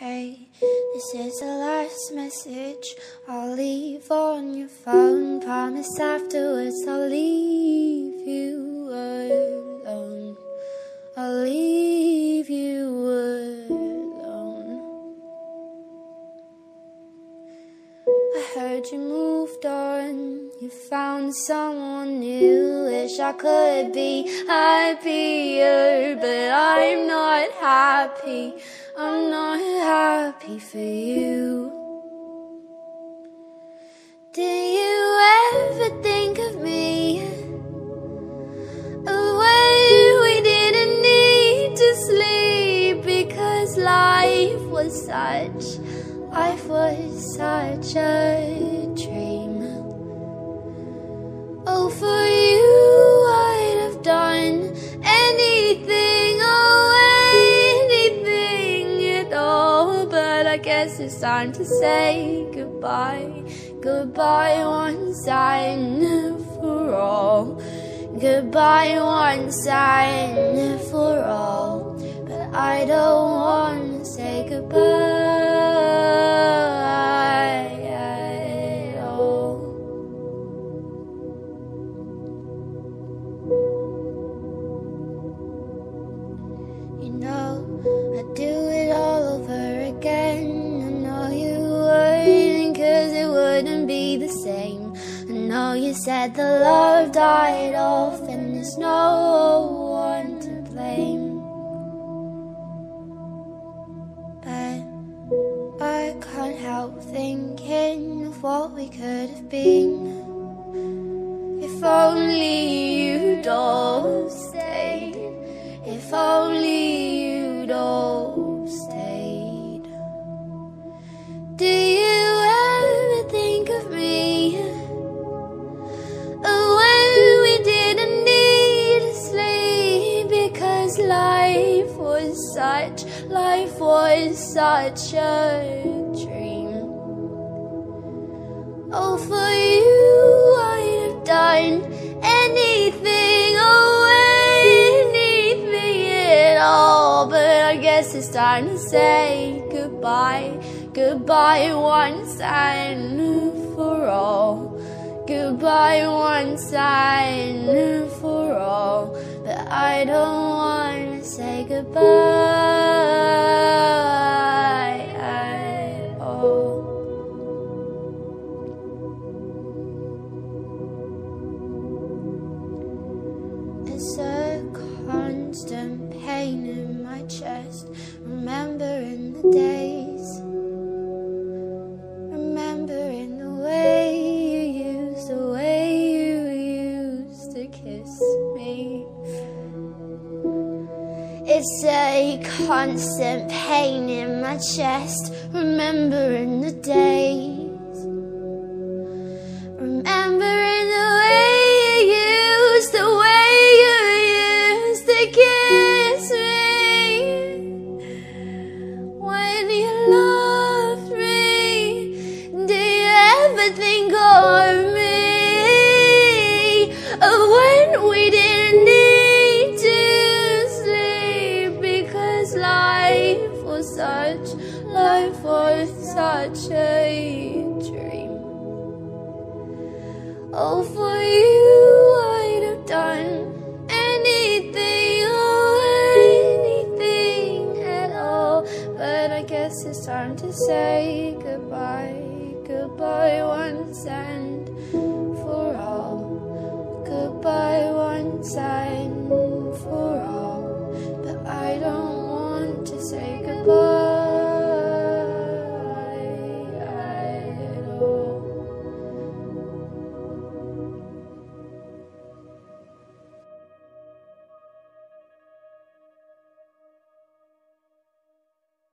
Hey, this is the last message I'll leave on your phone. Promise afterwards I'll leave you alone. I'll leave Heard you moved on, you found someone new. Wish I could be happier, but I'm not happy. I'm not happy for you. Do you ever think of me? When we didn't need to sleep because life was such, life was such a dream. Oh, for you, I'd have done anything, oh, anything at all. But I guess it's time to say goodbye, goodbye once and for all. Goodbye once and for all. But I don't want to say goodbye you said the love died off, and there's no one to blame. But I can't help thinking of what we could have been. If only you'd all was life was such a dream. Oh, for you, I'd have done anything, oh, anything at all. But I guess it's time to say goodbye, goodbye once and for all. Goodbye once and for all. It's a constant pain in my chest, remembering the days. Remembering the way you used, the way you used to kiss me. When you loved me, do you ever think of me? Of when we didn't such a dream. Oh, for you, I'd have done anything, oh, anything at all. But I guess it's time to say goodbye, goodbye once and